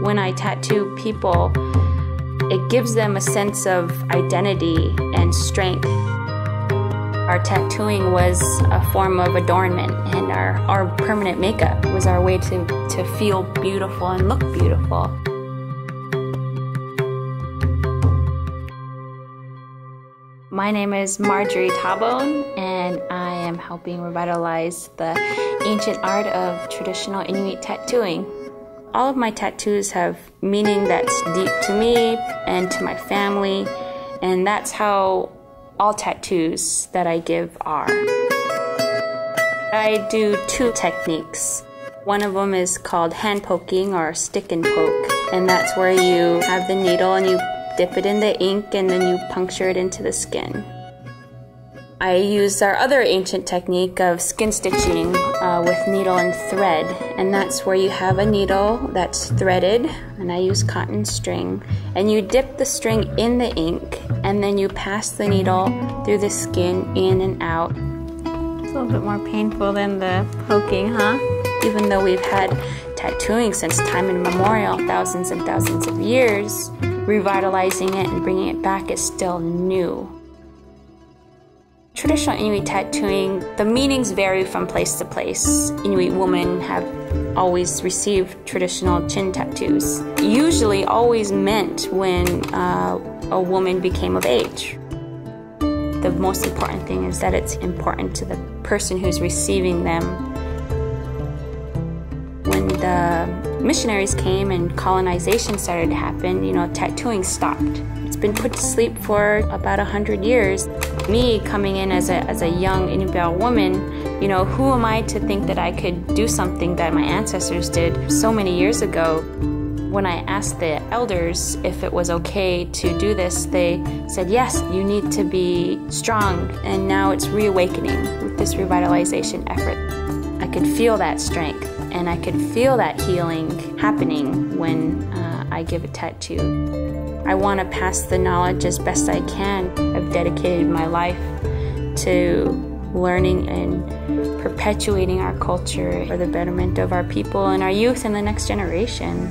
When I tattoo people, it gives them a sense of identity and strength. Our tattooing was a form of adornment, and our, our permanent makeup was our way to, to feel beautiful and look beautiful. My name is Marjorie Tahbone, and I am helping revitalize the ancient art of traditional Inuit tattooing. All of my tattoos have meaning that's deep to me and to my family, and that's how all tattoos that I give are. I do two techniques. One of them is called hand poking or stick and poke, and that's where you have the needle and you dip it in the ink and then you puncture it into the skin. I use our other ancient technique of skin stitching uh, with needle and thread, and that's where you have a needle that's threaded, and I use cotton string, and you dip the string in the ink, and then you pass the needle through the skin in and out. It's a little bit more painful than the poking, huh? Even though we've had tattooing since time immemorial, thousands and thousands of years, revitalizing it and bringing it back is still new. Traditional Inuit tattooing, the meanings vary from place to place. Inuit women have always received traditional chin tattoos, usually always meant when uh, a woman became of age. The most important thing is that it's important to the person who's receiving them. When the missionaries came and colonization started to happen, you know, tattooing stopped. It's been put to sleep for about a hundred years. Me coming in as a, as a young Inupiaq woman, you know, who am I to think that I could do something that my ancestors did so many years ago? When I asked the elders if it was okay to do this, they said, yes, you need to be strong. And now it's reawakening with this revitalization effort. I could feel that strength and I could feel that healing happening when uh, I give a tattoo. I want to pass the knowledge as best I can. I've dedicated my life to learning and perpetuating our culture for the betterment of our people and our youth and the next generation.